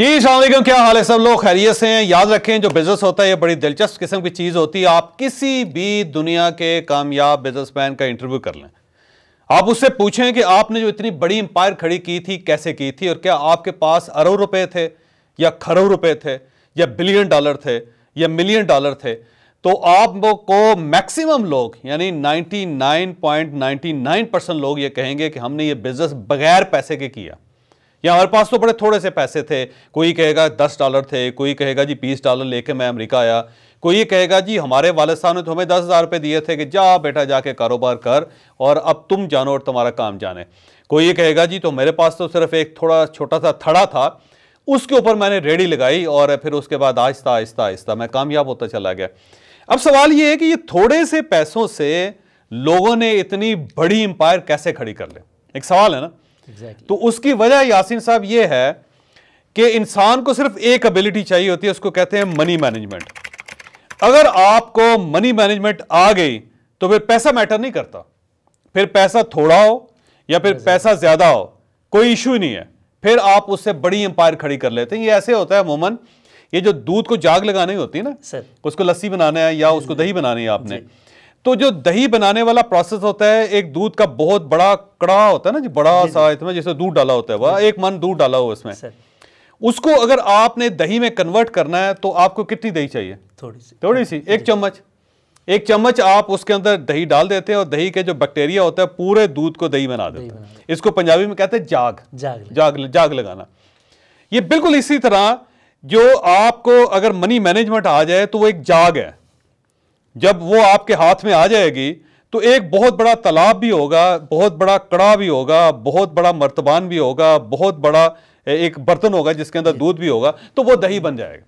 जी सलामकुम क्या हाल है सब लोग? खैरियत से हैं, याद रखें, जो बिज़नेस होता है, ये बड़ी दिलचस्प किस्म की चीज़ होती है। आप किसी भी दुनिया के कामयाब बिजनेसमैन का इंटरव्यू कर लें। आप उससे पूछें कि आपने जो इतनी बड़ी एम्पायर खड़ी की थी, कैसे की थी? और क्या आपके पास अरब रुपए थे, या खरब रुपए थे, या बिलियन डॉलर थे, या मिलियन डॉलर थे? तो आप को मैक्सिमम लोग, यानी 99.99 परसेंट लोग ये कहेंगे कि हमने ये बिज़नेस बगैर पैसे के किया। या हमारे पास तो बड़े थोड़े से पैसे थे। कोई कहेगा दस डॉलर थे, कोई कहेगा जी बीस डॉलर लेके मैं अमेरिका आया। कोई ये कहेगा जी हमारे वाले साहब ने तो हमें दस हज़ार रुपये दिए थे कि जा बेटा जाके कारोबार कर और अब तुम जानो और तुम्हारा काम जाने। कोई ये कहेगा जी तो मेरे पास तो सिर्फ़ एक थोड़ा छोटा सा थड़ा था, उसके ऊपर मैंने रेडी लगाई और फिर उसके बाद आहिस्ता आहिस्ता आहिस्ता मैं कामयाब होता चला गया। अब सवाल ये है कि ये थोड़े से पैसों से लोगों ने इतनी बड़ी एम्पायर कैसे खड़ी कर ले? एक सवाल है ना? Exactly. तो उसकी वजह यासिन साहब ये है कि इंसान को सिर्फ़ एक एबिलिटी चाहिए होती है उसको कहते हैं मनी मैनेजमेंट अगर आपको मनी मैनेजमेंट आ गई तो फिर पैसा मैटर नहीं करता। फिर पैसा थोड़ा हो या फिर पैसा ज़्यादा हो कोई इशू नहीं है। फिर आप उससे बड़ी अंपायर खड़ी कर लेते हैं। ये ऐसे होता है मोमन ये जो दूध को जाग लगानी होती है ना उसको लस्सी बनाना है या उसको दही बनानी है आपने। तो जो दही बनाने वाला प्रोसेस होता है एक दूध का बहुत बड़ा कड़ा होता है ना जी बड़ा सा इसमें जैसे दूध डाला होता है वह एक मन दूध डाला हो इसमें। उसको अगर आपने दही में कन्वर्ट करना है तो आपको कितनी दही चाहिए? थोड़ी सी। थोड़ी सी एक चम्मच। एक चम्मच आप उसके अंदर दही डाल देते हैं और दही के जो बैक्टीरिया होता है पूरे दूध को दही बना देते हैं। इसको पंजाबी में कहते हैं जाग। जाग जाग जाग लगाना। ये बिल्कुल इसी तरह जो आपको अगर मनी मैनेजमेंट आ जाए तो वो एक जाग है। जब वो आपके हाथ में आ जाएगी तो एक बहुत बड़ा तालाब भी होगा बहुत बड़ा कड़ा भी होगा बहुत बड़ा मर्तबान भी होगा बहुत बड़ा एक बर्तन होगा जिसके अंदर दूध भी होगा तो वो दही बन जाएगा।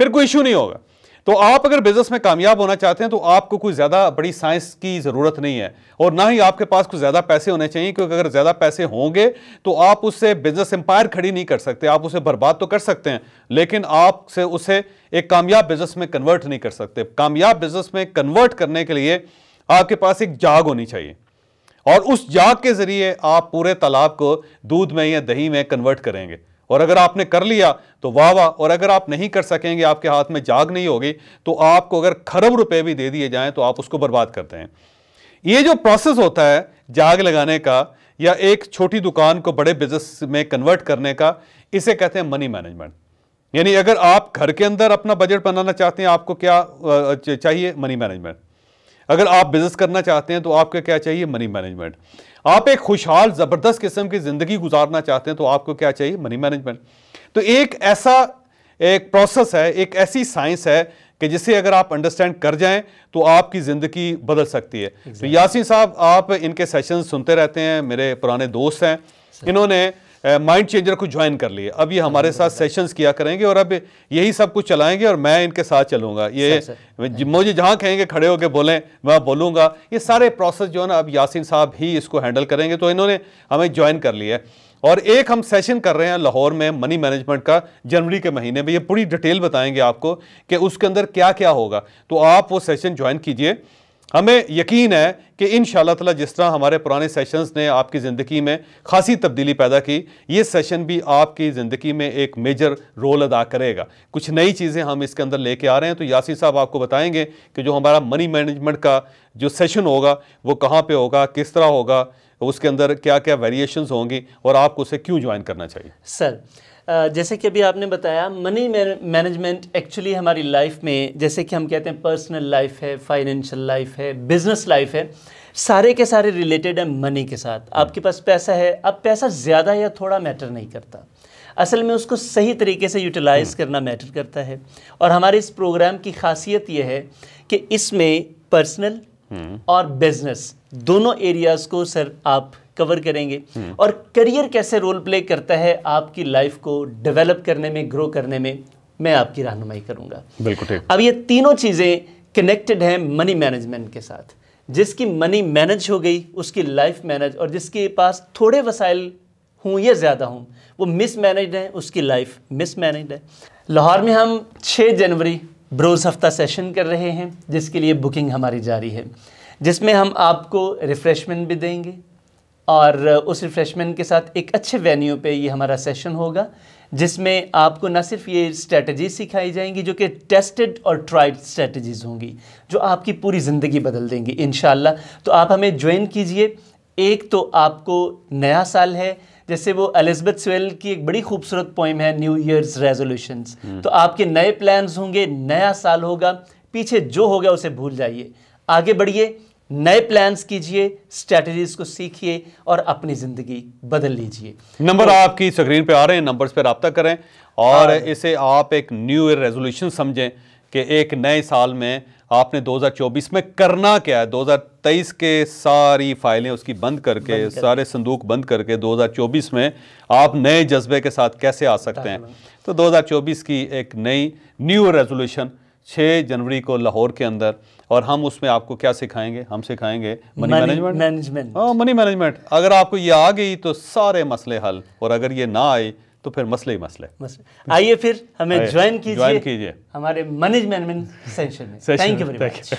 फिर कोई इशू नहीं होगा। तो आप अगर बिज़नेस में कामयाब होना चाहते हैं तो आपको कोई ज़्यादा बड़ी साइंस की ज़रूरत नहीं है। और ना ही आपके पास कुछ ज़्यादा पैसे होने चाहिए, क्योंकि अगर ज़्यादा पैसे होंगे तो आप उससे बिज़नेस एम्पायर खड़ी नहीं कर सकते। आप उसे बर्बाद तो कर सकते हैं, लेकिन आप से उसे एक कामयाब बिज़नेस में कन्वर्ट नहीं कर सकते। कामयाब बिज़नेस में कन्वर्ट करने के लिए आपके पास एक जाग होनी चाहिए। और उस जाग के ज़रिए आप पूरे तालाब को दूध में या दही में कन्वर्ट करेंगे। और अगर आपने कर लिया तो वाह वाह, और अगर आप नहीं कर सकेंगे, आपके हाथ में जाग नहीं होगी तो आपको अगर खरब रुपए भी दे दिए जाएँ तो आप उसको बर्बाद करते हैं ये जो प्रोसेस होता है, जाग लगाने का, या एक छोटी दुकान को बड़े बिज़नेस में कन्वर्ट करने का, इसे कहते हैं मनी मैनेजमेंट यानी अगर आप घर के अंदर अपना बजट बनाना चाहते हैं, आपको क्या चाहिए? मनी मैनेजमेंट अगर आप बिज़नेस करना चाहते हैं तो आपको क्या चाहिए? मनी मैनेजमेंट आप एक खुशहाल ज़बरदस्त किस्म की ज़िंदगी गुजारना चाहते हैं तो आपको क्या चाहिए? मनी मैनेजमेंट तो एक ऐसा एक प्रोसेस है एक ऐसी साइंस है कि जिसे अगर आप अंडरस्टैंड कर जाएँ तो आपकी ज़िंदगी बदल सकती है। exactly. तो यासीन साहब आप इनके सेशन सुनते रहते हैं मेरे पुराने दोस्त हैं। इन्होंने माइंड चेंजर को ज्वाइन कर लिए। अब ये हमारे साथ सेशंस किया करेंगे और अब यही सब कुछ चलाएँगे और मैं इनके साथ चलूँगा। ये मुझे जहाँ कहेंगे खड़े होकर बोलें मैं बोलूँगा। ये सारे प्रोसेस जो है ना अब यासिन साहब ही इसको हैंडल करेंगे। तो इन्होंने हमें ज्वाइन कर लिया है और एक हम सेशन कर रहे हैं लाहौर में मनी मैनेजमेंट का जनवरी के महीने में। ये पूरी डिटेल बताएँगे आपको कि उसके अंदर क्या क्या होगा। तो आप वो सेशन ज्वाइन कीजिए। हमें यकीन है कि इन ताला जिस तरह हमारे पुराने सेशंस ने आपकी ज़िंदगी में खासी तब्दीली पैदा की, ये सेशन भी आपकी ज़िंदगी में एक मेजर रोल अदा करेगा। कुछ नई चीज़ें हम इसके अंदर लेके आ रहे हैं तो यासिर साहब आपको बताएँगे कि जो हमारा मनी मैनेजमेंट का जो सेशन होगा, वो कहाँ पर होगा, किस तरह होगा, उसके अंदर क्या क्या वेरिएशंस होंगी और आपको उसे क्यों ज्वाइन करना चाहिए? सर जैसे कि अभी आपने बताया मनी मैनेजमेंट एक्चुअली हमारी लाइफ में जैसे कि हम कहते हैं पर्सनल लाइफ है फाइनेंशियल लाइफ है बिज़नेस लाइफ है सारे के सारे रिलेटेड है मनी के साथ आपके पास पैसा है अब पैसा ज़्यादा या थोड़ा मैटर नहीं करता असल में उसको सही तरीके से यूटिलाइज हम्म। करना मैटर करता है और हमारे इस प्रोग्राम की खासियत यह है कि इसमें पर्सनल हम्म। और बिज़नेस दोनों एरियाज़ को सर आप कवर करेंगे। हम्म। और करियर कैसे रोल प्ले करता है आपकी लाइफ को डेवलप करने में ग्रो करने में मैं आपकी रहनुमाई करूँगा। बिल्कुल ठीक। अब ये तीनों चीज़ें कनेक्टेड हैं मनी मैनेजमेंट के साथ। जिसकी मनी मैनेज हो गई उसकी लाइफ मैनेज और जिसके पास थोड़े वसाइल हूँ या ज़्यादा हूँ वो मिस मैनेज है उसकी लाइफ मिस मैनेज है। लाहौर में हम 6 जनवरी ब्रोज हफ़्ता सेशन कर रहे हैं जिसके लिए बुकिंग हमारी जारी है। जिसमें हम आपको रिफ़्रेशमेंट भी देंगे और उस रिफ़्रेशमेंट के साथ एक अच्छे वेन्यू पे ये हमारा सेशन होगा जिसमें आपको ना सिर्फ़ ये स्ट्रेटजीज सिखाई जाएँगी जो कि टेस्टेड और ट्राइड स्ट्रेटजीज़ होंगी जो आपकी पूरी ज़िंदगी बदल देंगी इन तो आप हमें ज्वाइन कीजिए। एक तो आपको नया साल है जैसे वो एलिजबेथ स्वेल की एक बड़ी खूबसूरत पोइम है न्यू ईयर्स रेजोल्यूशंस तो आपके नए प्लान्स होंगे नया साल होगा। पीछे जो हो गया उसे भूल जाइए। आगे बढ़िए। नए प्लान्स कीजिए स्ट्रेटजीज को सीखिए और अपनी ज़िंदगी बदल लीजिए। नंबर तो, आपकी स्क्रीन पे आ रहे हैं नंबर्स पे रब्ता करें और हाँ। इसे आप एक न्यू ईयर रेजोल्यूशन समझें कि एक नए साल में आपने 2024 में करना क्या है? 2023 के सारी फाइलें उसकी बंद करके बंद कर सारे संदूक बंद करके 2024 में आप नए जज्बे के साथ कैसे आ सकते हैं? तो 2024 की एक नई न्यू रेजोल्यूशन 6 जनवरी को लाहौर के अंदर और हम उसमें आपको क्या सिखाएँगे? हम सिखाएँगे मनी मैनेजमेंट मैनेजमेंट हाँ मनी मैनेजमेंट अगर आपको ये आ गई तो सारे मसले हल और अगर ये ना आई तो फिर मसले ही मसले। आइए फिर हमें ज्वाइन कीजिए कीजिए। हमारे मनी मैनेजमेंट सेशन में। Thank you very much